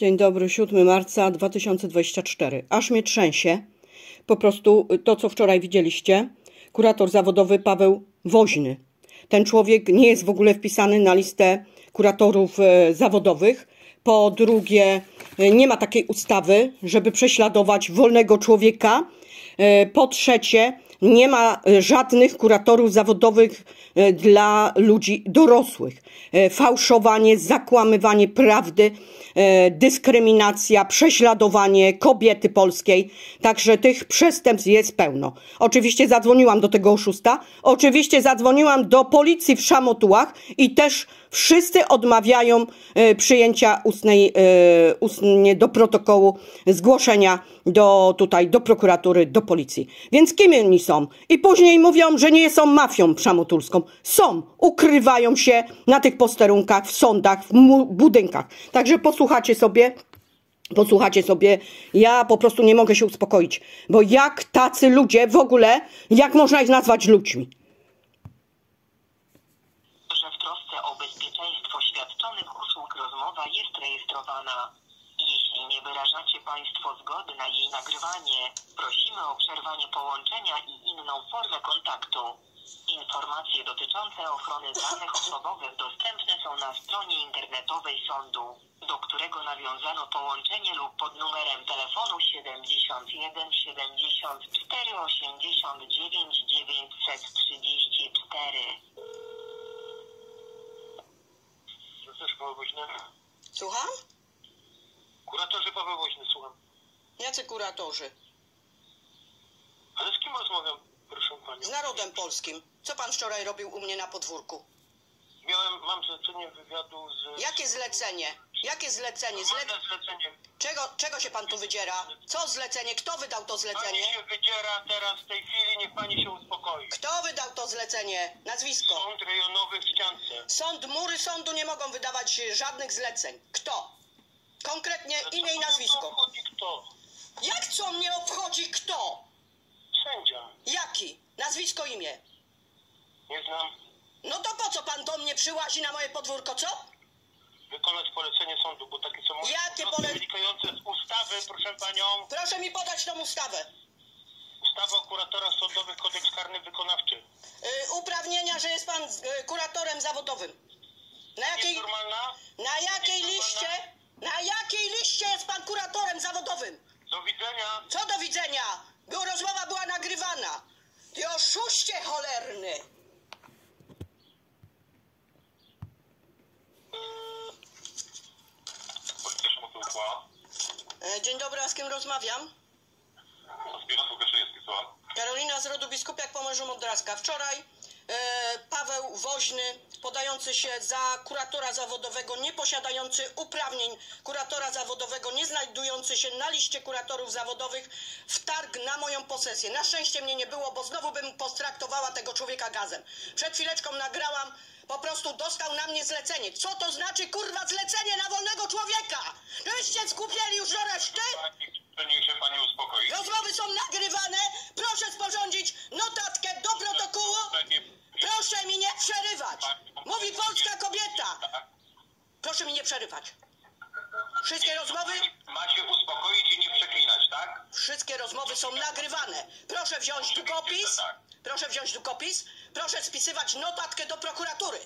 Dzień dobry, 7 marca 2024. Aż mnie trzęsie. Po prostu to, co wczoraj widzieliście. Kurator zawodowy Paweł Woźny. Ten człowiek nie jest w ogóle wpisany na listę kuratorów e, zawodowych. Po drugie, e, nie ma takiej ustawy, żeby prześladować wolnego człowieka. Po trzecie, nie ma e, żadnych kuratorów zawodowych e, dla ludzi dorosłych. E, Fałszowanie, zakłamywanie prawdy, dyskryminacja, prześladowanie kobiety polskiej. Także tych przestępstw jest pełno. Oczywiście zadzwoniłam do tego oszusta, oczywiście zadzwoniłam do policji w Szamotułach i też wszyscy odmawiają e, przyjęcia ustnej, e, ustnie do protokołu zgłoszenia do tutaj, do prokuratury, do policji. Więc kim oni są? I później mówią, że nie są mafią szamotulską. Są, ukrywają się na tych posterunkach, w sądach, w budynkach. Także posłuchacie sobie, posłuchacie sobie, ja po prostu nie mogę się uspokoić, bo jak tacy ludzie w ogóle, jak można ich nazwać ludźmi? że w trosce o bezpieczeństwo świadczonych usług rozmowa jest Jeśli nie wyrażacie Państwo zgody na jej nagrywanie, prosimy o przerwanie połączenia i inną formę kontaktu. Informacje dotyczące ochrony danych osobowych dostępne są na stronie internetowej sądu, do którego nawiązano połączenie lub pod numerem telefonu 71 74 89 934. Profesor Paweł Woźny. Słucham? Kuratorzy Paweł Woźny, słucham. Jacy kuratorzy? Ale z kim rozmawiam, proszę panią? Z narodem polskim. Co pan wczoraj robił u mnie na podwórku? Miałem, mam zlecenie wywiadu z... Jakie zlecenie? Jakie zlecenie? Zle... Zlecenie. Czego, czego się pan tu wydziera? Co zlecenie? Kto wydał to Pani zlecenie? się wydziera teraz w tej chwili, niech pani się uspokoi. Kto wydał to zlecenie? Nazwisko. Sąd rejonowy w Ściance. Sąd, mury sądu nie mogą wydawać żadnych zleceń. Kto? Konkretnie imię i Co nazwisko. kto? Jak co mnie obchodzi kto? Sędzia. Jaki? Nazwisko, imię. Nie znam. No to po co pan do mnie przyłazi na moje podwórko, co? Wykonać polecenie sądu, bo takie są moje Jakie pole- wynikające z ustawy, proszę panią. Proszę mi podać tą ustawę. Ustawa o kuratorach sądowych, kodeks karny wykonawczy. Y, uprawnienia, że jest pan y, kuratorem zawodowym. Na Jest jakiej, normalna? na jakiej liście, na jakiej liście jest pan kuratorem zawodowym? Do widzenia. Co do widzenia? Bo rozmowa była nagrywana. Ty oszuście cholerny. Policja Motyłkła. E, Dzień dobry, a z kim rozmawiam? Zbierz Łukaszewski, słucham. Karolina z rodu biskupiak po mężu Modraska. Wczoraj e, Paweł Woźny, podający się za kuratora zawodowego, nie posiadający uprawnień kuratora zawodowego, nie znajdujący się na liście kuratorów zawodowych, wtarg na moją posesję. Na szczęście mnie nie było, bo znowu bym postraktowała tego człowieka gazem. Przed chwileczką nagrałam, po prostu dostał na mnie zlecenie. Co to znaczy, kurwa, zlecenie na wolnego człowieka? Żeście skupieli już do reszty? To niech się pani uspokoi. Rozmowy są nagrywane. Proszę sporządzić notatkę do protokołu. Proszę mi nie przerywać. Mówi polska kobieta. Proszę mi nie przerywać. Wszystkie rozmowy, Ma się uspokoić i nie przeklinać, tak? wszystkie rozmowy są nagrywane. Proszę wziąć długopis. Proszę wziąć długopis. Proszę spisywać notatkę do prokuratury.